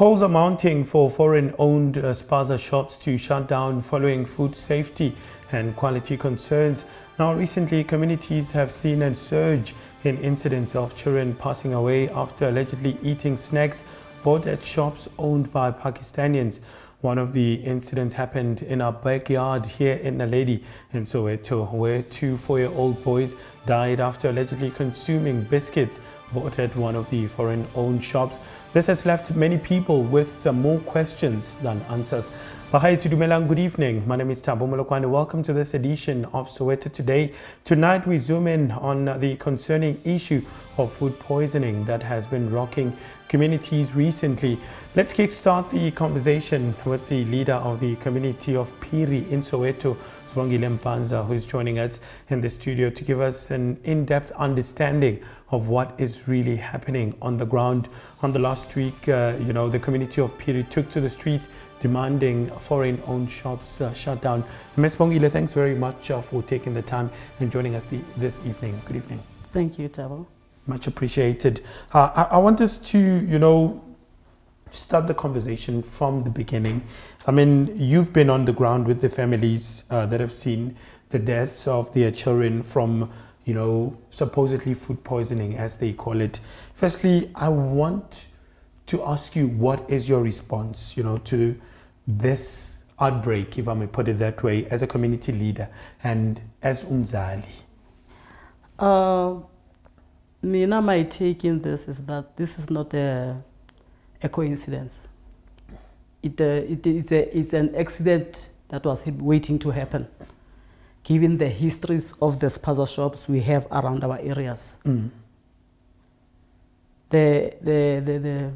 Calls are mounting for foreign-owned uh, spaza shops to shut down following food safety and quality concerns. Now, recently, communities have seen a surge in incidents of children passing away after allegedly eating snacks bought at shops owned by Pakistanians. One of the incidents happened in our backyard here in Naledi in Soweto, where two four-year-old boys died after allegedly consuming biscuits bought at one of the foreign-owned shops. This has left many people with uh, more questions than answers. Baha'i Dumelang, good evening. My name is Thabo Molokwane. Welcome to this edition of Soweto Today. Tonight we zoom in on the concerning issue of food poisoning that has been rocking communities recently. Let's kickstart the conversation with the leader of the community of Phiri in Soweto, Sibongile Mpanza, who is joining us in the studio to give us an in-depth understanding of what is really happening on the ground. On the last week, uh, you know, the community of Phiri took to the streets demanding foreign-owned shops uh, shut down. Ms. Bongile, thanks very much uh, for taking the time and joining us the, this evening. Good evening. Thank you, Thabo. Much appreciated. Uh, I, I, want us to, you know, start the conversation from the beginning. I mean, you've been on the ground with the families uh, that have seen the deaths of their children from, you know, supposedly food poisoning, as they call it. Firstly, I want to ask you what is your response, you know, to this outbreak, if I may put it that way, as a community leader and as Umzali? Uh, Mina, my take in this is that this is not a, a coincidence. It, uh, it is a, it's an accident that was waiting to happen, given the histories of the spaza shops we have around our areas. Mm. The, the, the, the,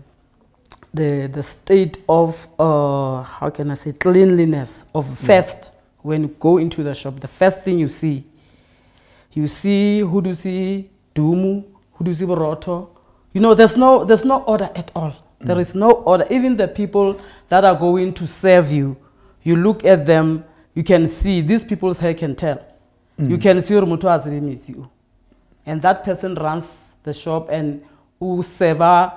the, the state of, uh, how can I say, cleanliness of mm. first, when you go into the shop, the first thing you see, you see, who do you see? Dumu, who do you see? Boroto. You know, there's no, there's no order at all. There is no order. Even the people that are going to serve you, you look at them, you can see, these people's hair can tell. Mm. You can see your Mutuazi with you. And that person runs the shop and who serve uh,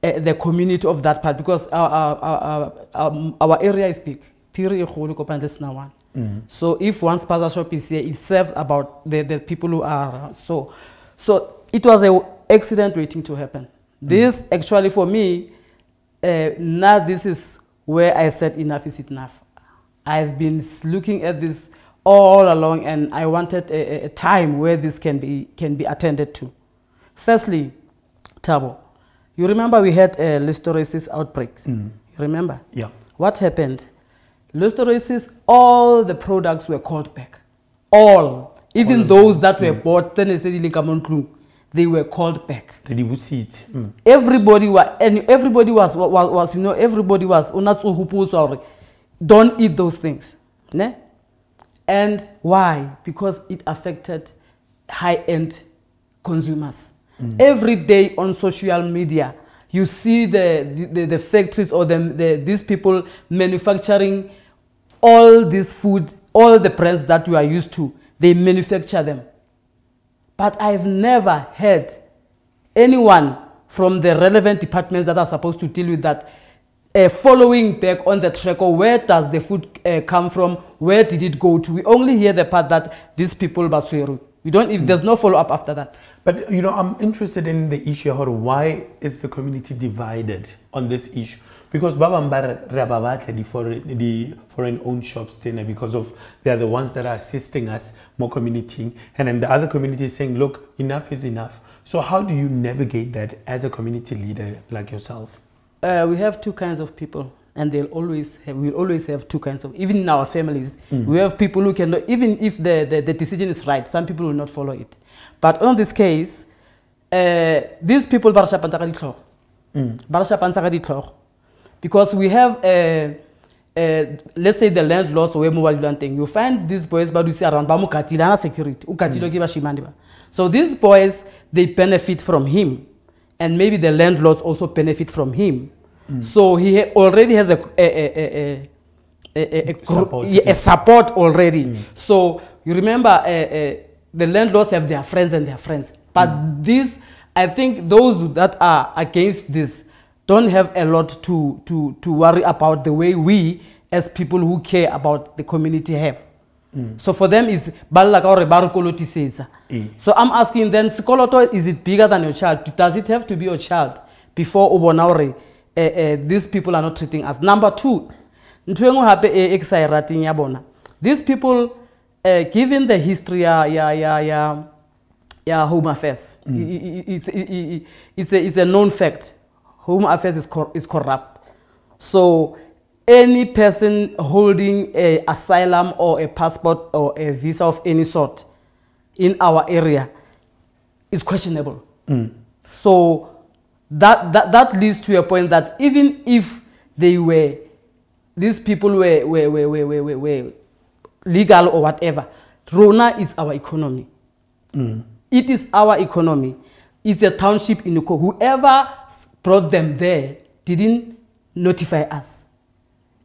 the community of that part because our, our, our, our, area is big. Kopantle one. Mm-hmm. So if one spaza shop is here, it serves about the, the people who are so. So it was an accident waiting to happen. Mm. This actually for me, uh, now this is where I said enough is enough. I've been looking at this all along and I wanted a, a time where this can be, can be attended to. Firstly, Tabo, you remember we had a listeriosis outbreaks. Mm. You remember? Yeah. What happened? Listeriosis, all the products were called back. All. Even all those that were mm. bought, they were called back. Mm. Everybody was, and everybody was, was, was, you know, everybody was, don't eat those things. Ne? And why? Because it affected high-end consumers. Mm. Every day on social media, you see the, the, the factories or the, the, these people manufacturing all this food, all the brands that you are used to, they manufacture them. But I've never heard anyone from the relevant departments that are supposed to deal with that uh, following back on the track or where does the food uh, come from, where did it go to. We only hear the part that these people basweru. We don't, if there's no follow up after that. But, you know, I'm interested in the issue of why is the community divided on this issue? Because Babambar Rabavatla, the foreign, the foreign owned shops, because of they are the ones that are assisting us, more community, and then the other community is saying, look, enough is enough. So how do you navigate that as a community leader like yourself? Uh, we have two kinds of people and they'll always have, we'll always have two kinds of, even in our families, mm. we have people who can, even if the, the, the, decision is right, some people will not follow it. But on this case, uh, these people, mm. Because we have, uh, uh, let's say the landlords or mobile thing, you find these boys, but you see around, bamu security, mm. So these boys, they benefit from him. And maybe the landlords also benefit from him. Mm. So he already has a, a, a, a, a support, a support already. Mm. So you remember uh, uh, the landlords have their friends and their friends. But mm. this, I think those that are against this, don't have a lot to, to, to worry about the way we, as people who care about the community, have. So for them, is balla ka hore ba re kolotisetsa. Mm. So I'm asking then, sekoloto, is it bigger than your child? Does it have to be your child before o bona hore eh, eh, these people are not treating us? Number two, ntho nngwe hape ke sa rateng ya bona. These people, uh, given the history ya, ya, ya, ya, ya home affairs, i- i- i- it's, i- i- i- it's, a, it's a known fact. Home affairs is, cor- is corrupt. So any person holding a asylum or a passport or a visa of any sort in our area is questionable. Mm. So that, that, that leads to a point that even if they were, these people were, were, were, were, were, were, legal or whatever, Rona is our economy. Mm. It is our economy. It's a township in Uko. Whoever brought them there didn't notify us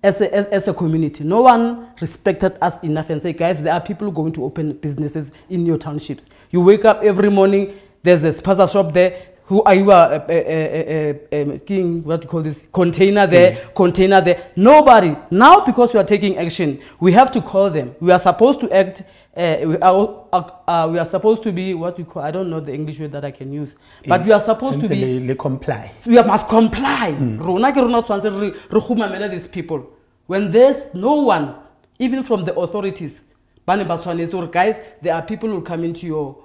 as a, as, as a community. No one respected us enough and say, guys, there are people going to open businesses in your townships. You wake up every morning, there's a spaza shop there. Who are you? A, a, a, king, what do you call this? Container there, mm. container there. Nobody. Now, because we are taking action, we have to call them. We are supposed to act. Uh, we, are, uh, uh, we are supposed to be what we call. I don't know the English word that I can use, but we are supposed to be le, le comply. We must comply. Rona ke rona tshwanetse re re gumamele these people. When there's no one even from the authorities ba ne ba tshwanetse gore guys there are people who come into your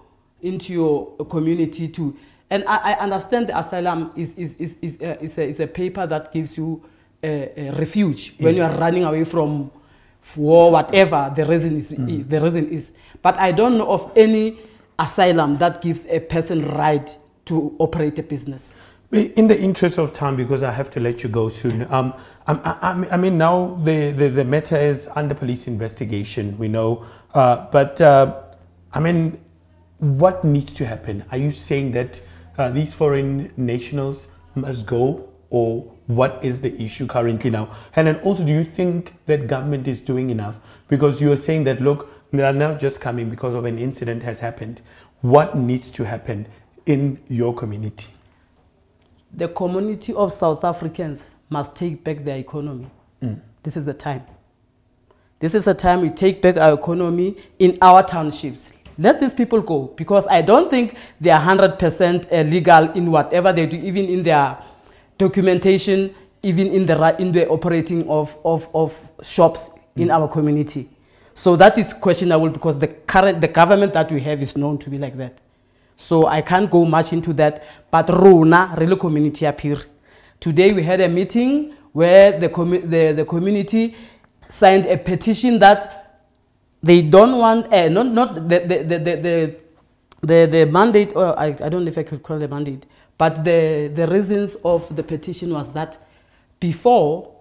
into your community to and i, I understand the asylum is is is is, uh, is, a, is a paper that gives you a, a refuge when you are running away from war whatever the reason is the reason is but i don't know of any asylum that gives a person right to operate a business In the interest of time, because I have to let you go soon, um, I'm- I, I, I mean, now the, the, the matter is under police investigation, we know. Uh, but, uh, I mean, what needs to happen? Are you saying that uh, these foreign nationals must go? Or what is the issue currently now? And then also, do you think that government is doing enough? Because you are saying that, look, they are now just coming because of an incident has happened. What needs to happen in your community? the community of South Africans must take back their economy. This is the time. This is the time we take back our economy in our townships. Let these people go because I don't think they are 100% uh, legal in whatever they do, even in their documentation, even in the, in the operating of, of, of shops in our community. So that is questionable because the current the government that we have is known to be like that. So I can't go much into that. But Rona, really community appear. Today we had a meeting where the, the, the community signed a petition that they don't want, uh, not, not the, the, the, the, the, the, the mandate, or I, I don't know if I could call it a mandate, but the, the reasons of the petition was that before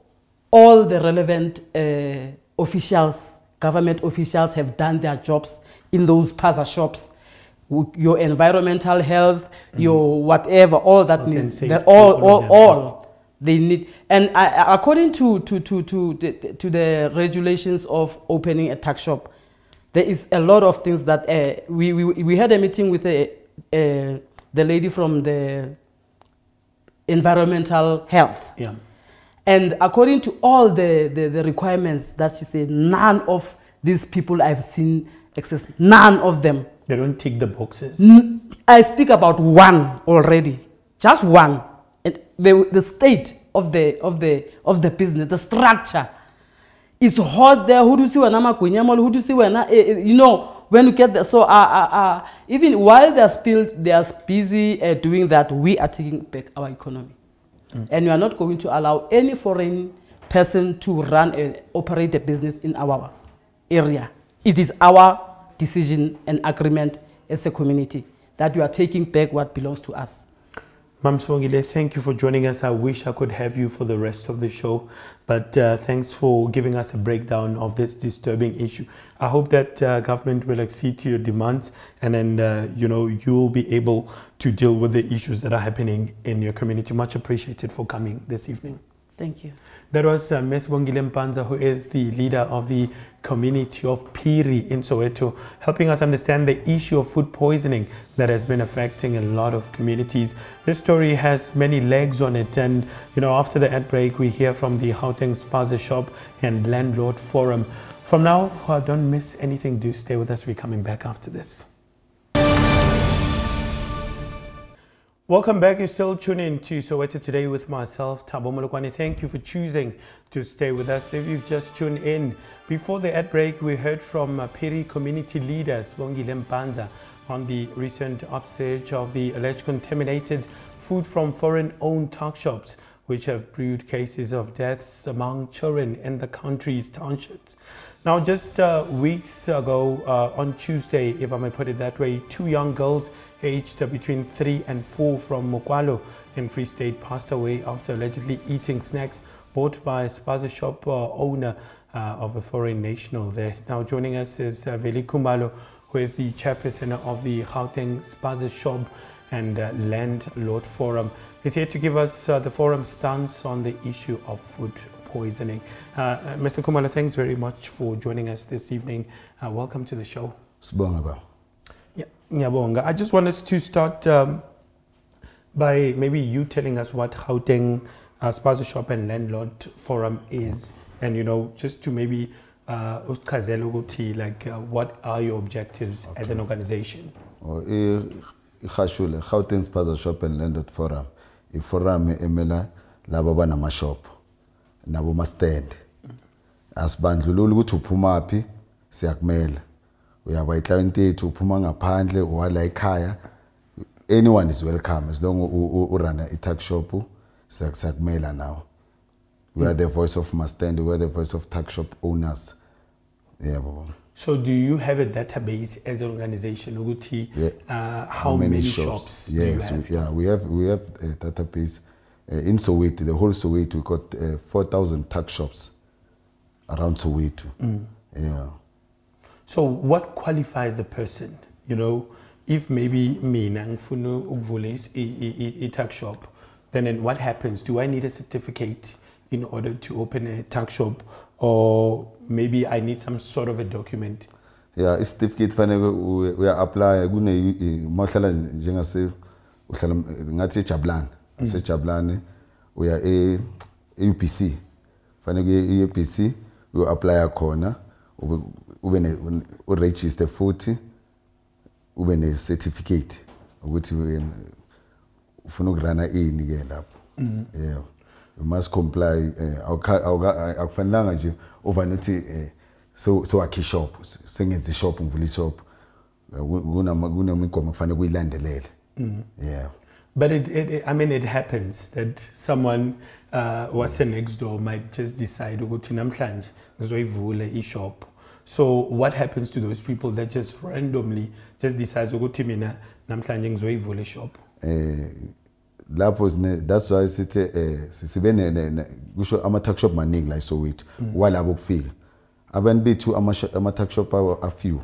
all the relevant uh, officials, government officials have done their jobs in those spaza shops. Your environmental health, your whatever, all that Health and needs, safety, that all, all all, they need. And according to, to, to, to, the, to the regulations of opening a tuck shop, there is a lot of things that uh, we, we, we had a meeting with a, uh, the lady from the environmental health. Yeah. And according to all the, the, the requirements that she said, none of these people I've seen access, none of them. They don't tick the boxes. I speak about one already, just one. And the, the state of the, of, the, of the business, the structure. It's hot there. Who do you see when I'm Who do you see when I, eh, eh, you know, when you get there. So, uh, uh, uh, even while they're still, they are busy uh, doing that, we are taking back our economy. And we are not going to allow any foreign person to run and operate a business in our area. It is our decision and agreement as a community that we are taking back what belongs to us. Mam Swangile, thank you for joining us. I wish I could have you for the rest of the show, but uh, thanks for giving us a breakdown of this disturbing issue. I hope that uh, government will accede to your demands, and then uh, you know you will be able to deal with the issues that are happening in your community. Much appreciated for coming this evening. Thank you. That was uh, Ms. Bongile Mpanza, who is the leader of the community of Phiri in Soweto, helping us understand the issue of food poisoning that has been affecting a lot of communities. This story has many legs on it, and you know, after the ad break, we hear from the Gauteng Spaza Shop and Landlord Forum. From now, uh, don't miss anything. Do stay with us. We're coming back after this. Welcome back. You're still tuning in to Soweto Today with myself, Thabo Molokwane. Thank you for choosing to stay with us. If you've just tuned in, before the ad break, we heard from uh, Phiri community leaders, Bongile Mpanza, on the recent upsurge of the alleged contaminated food from foreign-owned tuck shops, which have brewed cases of deaths among children in the country's townships. Now, just uh, weeks ago, uh, on Tuesday, if I may put it that way, two young girls aged between three and four from Mokwallo in Free State passed away after allegedly eating snacks bought by a spaza shop uh, owner uh, of a foreign national there. Now joining us is uh, Veli Khumalo, who is the chairperson of the Gauteng Spaza Shop and uh, Landlord Forum. He's here to give us uh, the forum's stance on the issue of food poisoning. Uh, uh, Mr. Khumalo, thanks very much for joining us this evening. Welcome to the show. Sibonga Yeah, Nyabonga. I just want us to start um, by maybe you telling us what Gauteng uh, Spaza Shop and Landlord Forum is, and you know, just to maybe uh, like uh, what are your objectives as an organization? Oh, ihashule Gauteng Spaza Shop and Landlord Forum. Iforum emela laba abanamashop nabo ma-stand. Asibandlululi ukuthi uphuma phi siyakumela uyaba iclient yethu uphuma ngaphandle wala ekhaya anyone is welcome as long urana i-tuck shop siyak- siyakumela nawe we are the voice of mastend we are the voice of tuck shop owners yebo So do you have a database as an organization ukuthi Yeah. uh, how, many, shops, do you yes have? yeah we have we have a database uh, in Soweto the whole Soweto we got uh, 4000 tuck shops around Soweto Mm. yeah So what qualifies a person? You know, if maybe mina ngifuna ukuvula i-tuck shop, then, what happens? Do I need a certificate in order to open a tuck shop, or maybe I need some sort of a document? yeah certificate fanele uya uya apply kune mahlala njengase uhlala ngathi eJabulani mm. eJabulani uya e UBC fanele kuye e-UBC uyo apply khona ube ube ne uregister futhi ube ne certificate ukuthi wena ufuna ukurana ini ke lapho. Yeah. You must comply eh, awukha- awuka- akufanelanga nje over nothi eh, so so akhe shop sengenza ishop ngivula ishop. Eh, ku- kunama kunemigomo kufanele kuyilandelele. Yeah. But it, it, it- I mean, it happens that someone uh, was next door might just decide ukuthi namhlanje ngizoyivula i-shop. So what happens to those people that just randomly just decides ukuthi mina namhlanje ngizoyivula i-shop? eh lapho sine that's why sithi eh sibe ne ne- ne- kusho ama tuck shop maningi la eSoweto walabo kufika abantu bethu ama ama tuck shop awo a few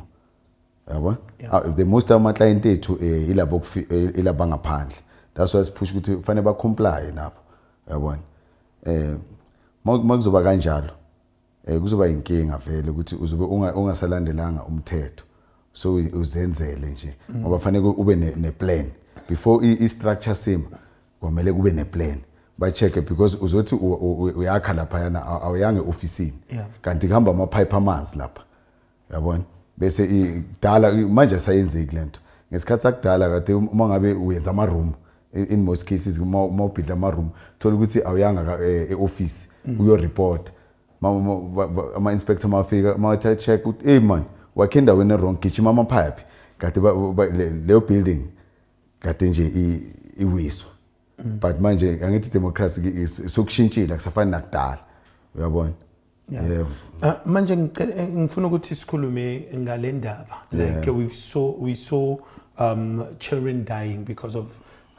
yabo? Yeah. Ah, the most ama client ethu eh ilabo kufika ilaba ngaphandle that's why sipush ukuthi kufanele ba comply napho yabona? Eh makuzoba kanjalo. Eh kuzoba inkinga vele ukuthi uzobe unga- ungasalandelanga umthetho. So uzenzele nje ngoba fanele ube ne, plan. Before i, structure sim kwamele kube ne plan. Ba check because uzothi uyakha lapha yana awuyange officeini kanti kuhamba ama pipe amanzi lapha yabona bese idala manje sayenzeki lento ngesikhathi sakudala kade uma ngabe uyenza ama room in most cases uma ubhidla ama room thola ukuthi awuyanga ka- eh, e-office uyo report Ma- ma- ba- ba- ama inspector mafika mathi check ukuthi hey man wakhe endaweni wrong gijima ama pipe kade ba- ba- le- leyo building kade nje iwiswa but manje angithi democracy sokushintshile akusafani nakudala uyabona? Yebo Uh, manje eh, ngifuna ukuthi sikhulume ngale ndaba. Like we saw we saw um, children dying because of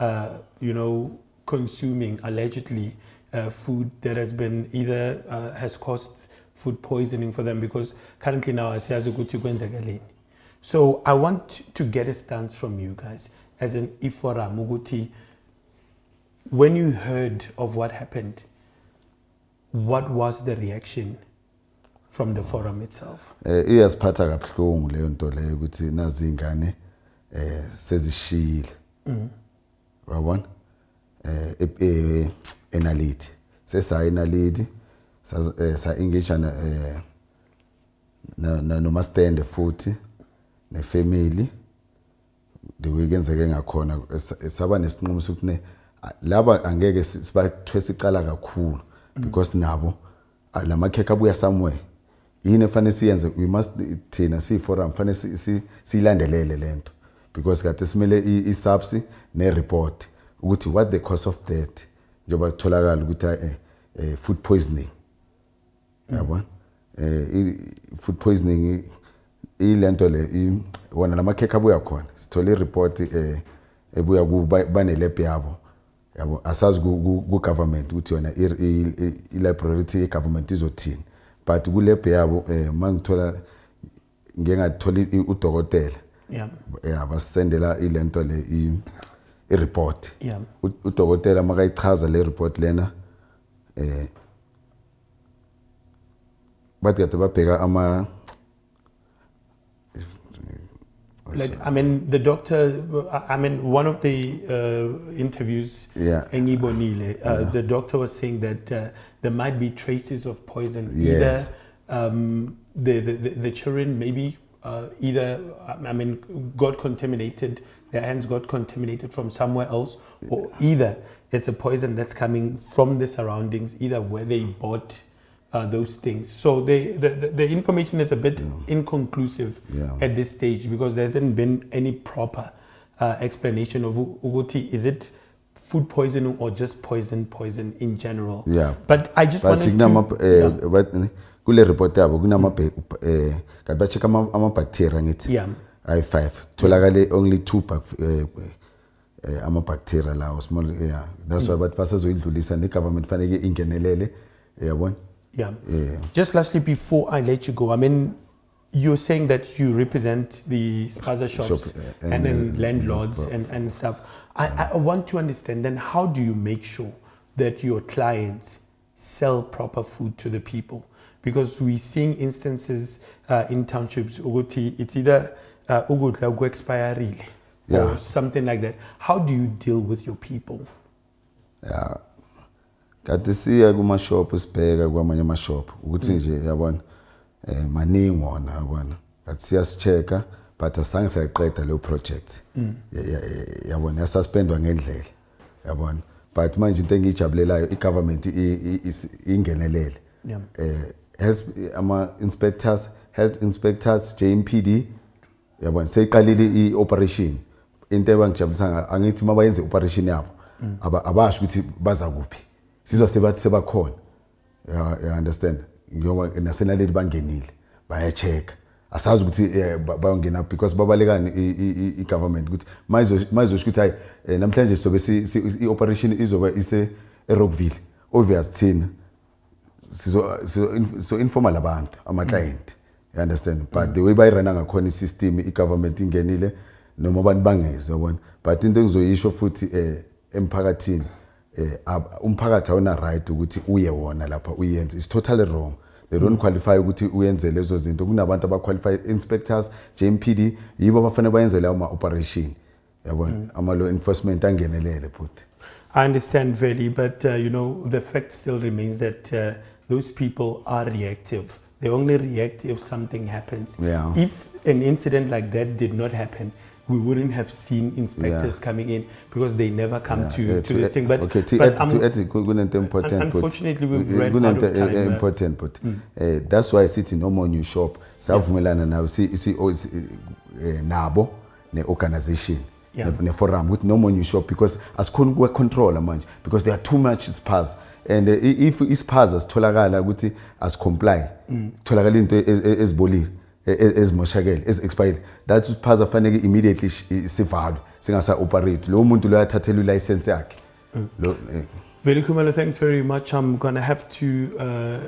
uh, you know consuming allegedly uh, food that has been either uh, has caused food poisoning for them because currently now asiyazi ukuthi kwenzakaleni so i want to get a stance from you guys as an iforum ukuthi when you heard of what happened what was the reaction from the forum itself? eh iyasiphatha kabuhlungu leyo nto leyo ukuthi nazi ingane eh sezishile wabona eh e- eh enality sesa enality sa eh, engage eh na na noma stand futhi ne family the way kwenzeke ngakhona saba nesinqumo sokuthi laba angeke si- sibathwesa icala kakhulu because nabo lamakhekhe abuya somewhere. Yini efanele siyenze? We must thina siyi-forum fanele si- si- siyilandelele lento because kade simele i- i-subsi ne-report ukuthi what the cause of death. Njengoba kutholakala ukuthi eh, eh, food poisoning. Yabona eh food poisoning ilento le wona lamakhekhe abuya khona. Sithole ireport eh ebuya ku banelab yabo. Yabo asazi ku- government ukuthi yona i- i- i- government izothini. But ku lab yabo eh mangithola ngeke ngathola i- udokotela. Yeah. yeah basendela ilento le i-report Yeah. Udokotela makayichaza le report lena eh bathi kade babheka ama Like, I mean, the doctor, I mean, one of the uh, interviews, Yeah. Engibonile, uh, Yeah. the doctor was saying that uh, there might be traces of poison. Yes. Either um, the, the, the children maybe uh, either, I mean, got contaminated, their hands got contaminated from somewhere else, or either it's a poison that's coming from the surroundings, either where they bought uh, those things. So they, the, the, the information is a bit inconclusive Yeah. at this stage because there hasn't been any proper uh, explanation of Uguti. Is it food poisoning or just poison, poison in general? Yeah. But I just but wanted to. eh yeah. but kule report yabo kunama eh kade ba check ama bacteria ngithi Yeah. i5 tholakale only two eh eh, ama bacteria lawo small yeah that's why bathi basazoyidlulisa ne government fanele ingenelele yabona Yeah. Yeah. Just lastly, before I let you go, I mean, you're saying that you represent the spaza shops Shop, uh, and, and, then uh, landlords for- and, and stuff. I, I want to understand then how do you make sure that your clients sell proper food to the people? Because we're seeing instances uh, in townships, Uguti, it's either uh, Ugutla ugu expirile Yeah. or something like that. How do you deal with your people? ya kade siya kuma-shop sibheka kwamanye ama-shop ukuthi nje yabona eh maningi wona yabona kade siyasi-check-a but asange sayiqeda leyo project ya- yabona yasuspendwa ngendlela yabona but manje into engiyijabulelayo i-government i- i- is- ingenelele Yeah. Health ama-inspectors health inspectors JMPD yabona seyiqalile i-operation. Into ebangijabulisa angithi uma bayenze i-operation yabo aba- abasho ukuthi baza kuphi. Sizwa sebathi sebakhona. Ya understand? Njengoba nasenaleli bangenile bayacheck asazi ukuthi eh, ba- bayongena because babalekani i-government ukuthi mayizosho ukuthi hayi eh, namhlanje sobe i-operation izoba ise erockville obvious thina. Sizo so informa labantu ama client you understand? But the way bayirana ngakhona isystem i-government ingenile noma abantu bangezwe yabona but into engizoyisho futhi eh emphakathini eh umphakathi awuna right ukuthi uye wona lapha uyenze. It's totally wrong. They don't qualify ukuthi uyenze lezo zinto. Kunabantu abaqualify inspectors JMPD yibo abafanele bayenze lawo ma operation yabona? Ama law enforcement angenelele futhi. I understand, Veli, but uh, you know the fact still remains that uh, those people are reactive. They only react if something happens. Yeah. If an incident like that did not happen, we wouldn't have seen inspectors Yeah. coming in because they never come Yeah, to, yeah, to this thing. But, okay, to but I'm- to important unfortunately, we've eh, kunento out of eh, time, eh, uh, important but eh, that's why sithi noma new shop savumelana nawo si si o- si- eh, nabo ne-organization Yeah. ne- ne-forum ukuthi noma new shop because asikhoni ukuwa-controla manje because there are too much spars and i- if ispaza sitholakala ukuthi asicomply kutholakala into ezibolile ezimoshakele ezi-expired that ispaza fanele immediately sivalwe singasa-operate lowo muntu loyo athathele ilicense yakhe eh, Veli Khumalo, thanks very much. I'm going to have to uh,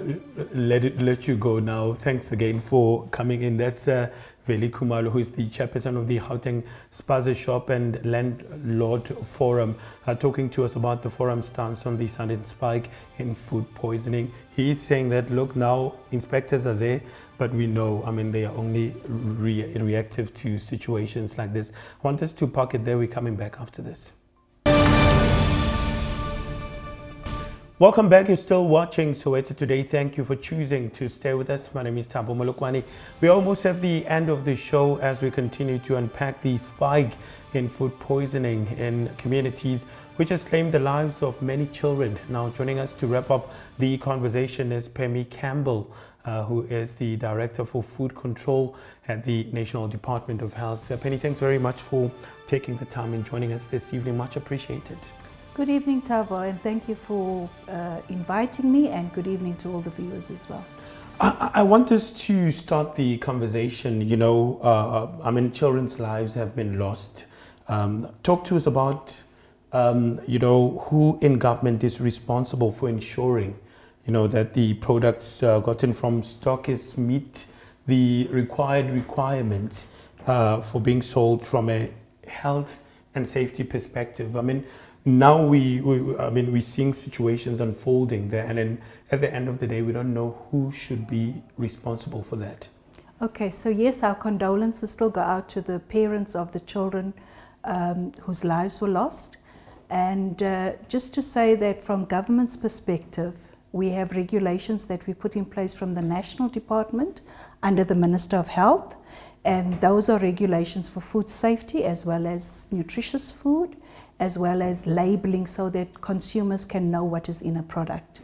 let, it, let you go now. Thanks again for coming in. That's uh, Veli Khumalo, who is the chairperson of the Gauteng Spaza Shop and Landlord Forum, talking to us about the forum's stance on the sudden spike in food poisoning. He is saying that, look, now inspectors are there, but we know, I mean, they are only re reactive to situations like this. I want us to park it there. We're coming back after this. Welcome back. You're still watching Soweto Today. Thank you for choosing to stay with us. My name is Thabo Molokwane. We're almost at the end of the show as we continue to unpack the spike in food poisoning in communities which has claimed the lives of many children. Now joining us to wrap up the conversation is Penny Campbell, uh, who is the Director for Food Control at the National Department of Health. Uh, Penny, thanks very much for taking the time and joining us this evening. Much appreciated. Good evening, Thabo, and thank you for uh, inviting me, and good evening to all the viewers as well. I, I want us to start the conversation. You know, uh, I mean, children's lives have been lost. Um, talk to us about, um, you know, who in government is responsible for ensuring, you know, that the products uh, gotten from stockists meet the required requirements uh, for being sold from a health and safety perspective. I mean, now we, we, I mean, we're seeing situations unfolding there, and then at the end of the day, we don't know who should be responsible for that. Okay, so yes, our condolences still go out to the parents of the children um, whose lives were lost. And uh, just to say that from government's perspective, we have regulations that we put in place from the National Department under the Minister of Health. And those are regulations for food safety as well as nutritious food as well as labeling so that consumers can know what is in a product.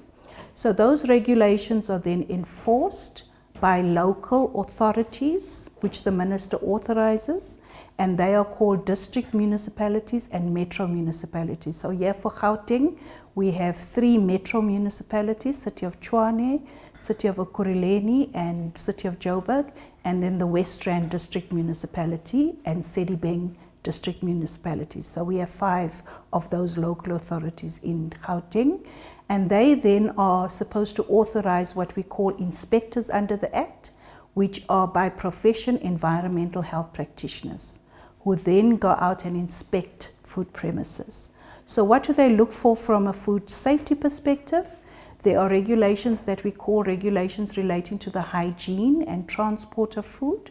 So those regulations are then enforced by local authorities, which the minister authorizes, and they are called district municipalities and metro municipalities. So here for Gauteng, we have three metro municipalities, City of Tshwane, City of Ekurhuleni, and City of Joburg, and then the West Rand District Municipality and Sedibeng district municipalities. So we have five of those local authorities in Gauteng. And they then are supposed to authorize what we call inspectors under the Act, which are by profession environmental health practitioners, who then go out and inspect food premises. So what do they look for from a food safety perspective? There are regulations that we call regulations relating to the hygiene and transport of food.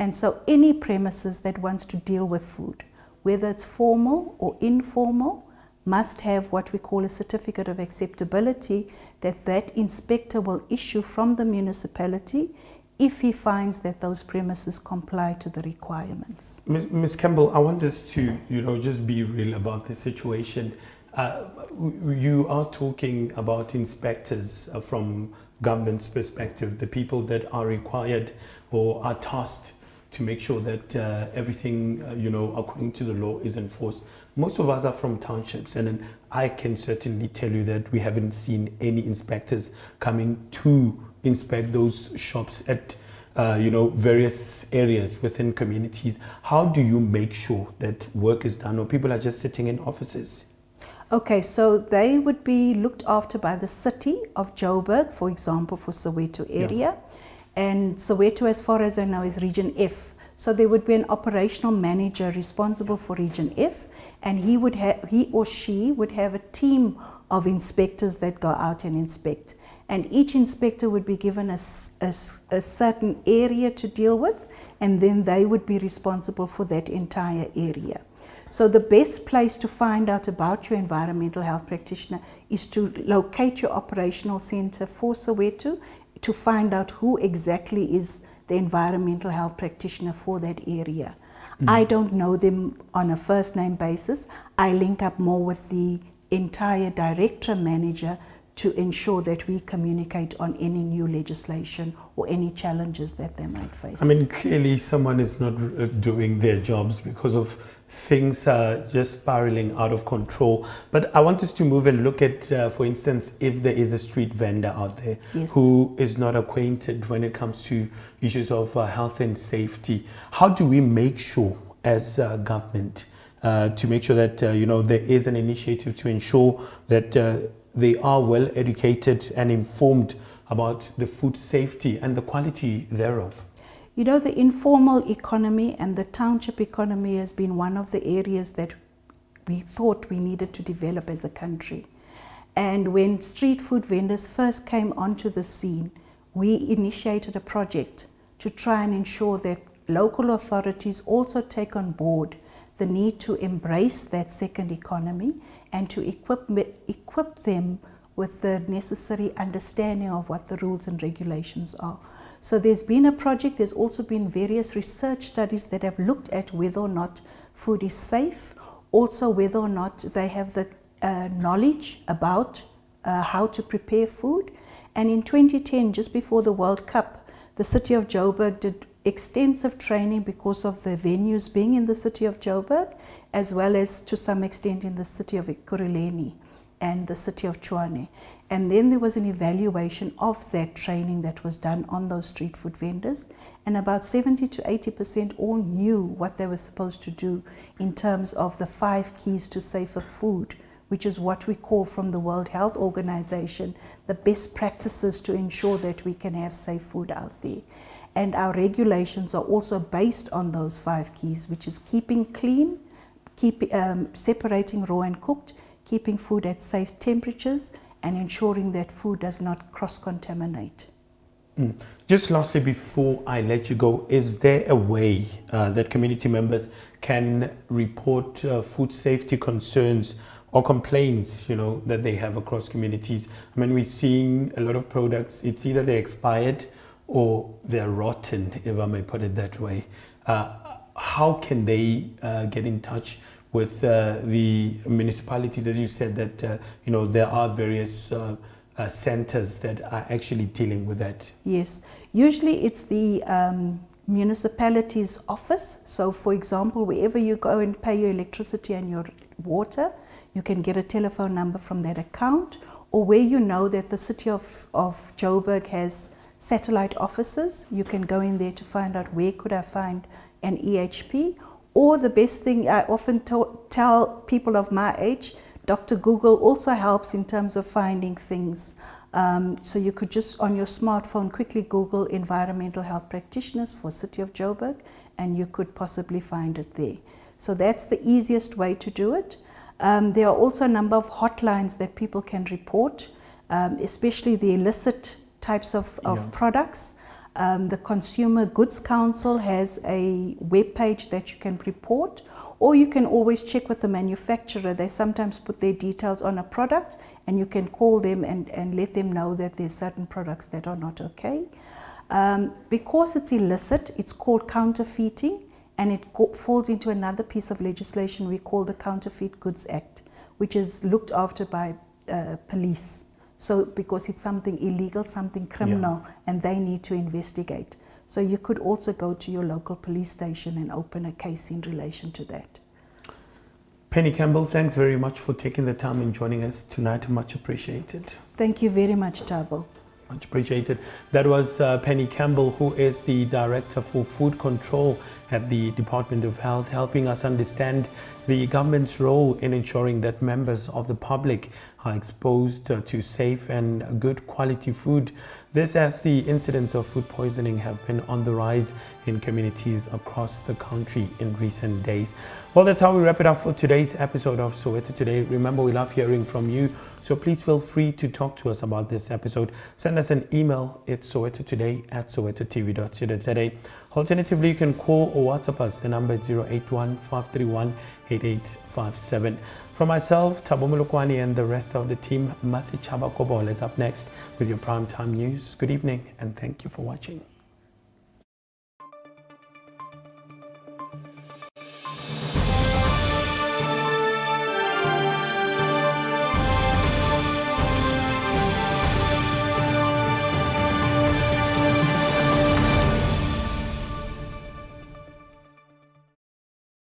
And so any premises that wants to deal with food, whether it's formal or informal, must have what we call a certificate of acceptability that that inspector will issue from the municipality if he finds that those premises comply to the requirements. Ms. Campbell, I want us to, you know, just be real about the situation. Uh, you are talking about inspectors uh, from government's perspective, the people that are required or are tasked to make sure that uh, everything, uh, you know, according to the law is enforced. Most of us are from townships, and I can certainly tell you that we haven't seen any inspectors coming to inspect those shops at, uh, you know, various areas within communities. How do you make sure that work is done, or people are just sitting in offices? Okay, so they would be looked after by the city of Joburg, for example, for Soweto area. Yeah and Soweto, as far as I know, is Region F. So there would be an operational manager responsible for Region F, and he would have, he or she would have a team of inspectors that go out and inspect. And each inspector would be given a, a, a certain area to deal with, and then they would be responsible for that entire area. So the best place to find out about your environmental health practitioner is to locate your operational center for Soweto to find out who exactly is the environmental health practitioner for that area. Mm. I don't know them on a first name basis. I link up more with the entire director manager to ensure that we communicate on any new legislation or any challenges that they might face. I mean, clearly someone is not uh, doing their jobs because of things are just spiraling out of control. But I want us to move and look at, uh, for instance, if there is a street vendor out there yes. who is not acquainted when it comes to issues of uh, health and safety, how do we make sure as uh, government uh, to make sure that uh, you know there is an initiative to ensure that uh, they are well educated and informed about the food safety and the quality thereof? You know, the informal economy and the township economy has been one of the areas that we thought we needed to develop as a country. And when street food vendors first came onto the scene, we initiated a project to try and ensure that local authorities also take on board the need to embrace that second economy and to equip, equip them with the necessary understanding of what the rules and regulations are. So there's been a project, there's also been various research studies that have looked at whether or not food is safe, also whether or not they have the uh, knowledge about uh, how to prepare food. And in 2010, just before the World Cup, the city of Joburg did extensive training because of the venues being in the city of Joburg, as well as to some extent in the city of Ekurhuleni and the city of Tshwane. And then there was an evaluation of that training that was done on those street food vendors. And about 70 to 80% all knew what they were supposed to do in terms of the five keys to safer food, which is what we call from the World Health Organization the best practices to ensure that we can have safe food out there. And our regulations are also based on those five keys, which is keeping clean, keep, um, separating raw and cooked, keeping food at safe temperatures, and ensuring that food does not cross-contaminate. Mm. Just lastly, before I let you go, is there a way uh, that community members can report uh, food safety concerns or complaints, you know, that they have across communities? I mean, we're seeing a lot of products, it's either they're expired or they're rotten, if I may put it that way. Uh, how can they uh, get in touch with uh, the municipalities, as you said, that uh, you know there are various uh, centers that are actually dealing with that. Yes, usually it's the um, municipality's office. So, for example, wherever you go and pay your electricity and your water, you can get a telephone number from that account, or where you know that the city of, of Joburg has satellite offices, you can go in there to find out where could I find an EHP or the best thing I often tell people of my age, Dr. Google also helps in terms of finding things. Um, so you could just on your smartphone quickly Google environmental health practitioners for City of Joburg and you could possibly find it there. So that's the easiest way to do it. Um, there are also a number of hotlines that people can report, um, especially the illicit types of, of yeah. products. Um, the Consumer Goods Council has a web page that you can report, or you can always check with the manufacturer. They sometimes put their details on a product, and you can call them and, and let them know that there's certain products that are not okay. Um, because it's illicit, it's called counterfeiting, and it falls into another piece of legislation we call the Counterfeit Goods Act, which is looked after by uh, police. So because it's something illegal, something criminal, yeah. and they need to investigate. So you could also go to your local police station and open a case in relation to that. Penny Campbell, thanks very much for taking the time and joining us tonight. Much appreciated. Thank you very much, Thabo. Much appreciated. That was uh, Penny Campbell, who is the Director for Food Control at the Department of Health, helping us understand the government's role in ensuring that members of the public are exposed uh, to safe and good quality food. This as the incidents of food poisoning have been on the rise in communities across the country in recent days. Well, that's how we wrap it up for today's episode of Soweto Today. Remember, we love hearing from you, so please feel free to talk to us about this episode. Send us an email. It's sowetotoday at sowetotv.co.za. Alternatively, you can call or WhatsApp us. The number is 081 531 8857. From myself, Thabo Molokwane, and the rest of the team, Masi Chaba Kobol is up next with your primetime news. Good evening and thank you for watching.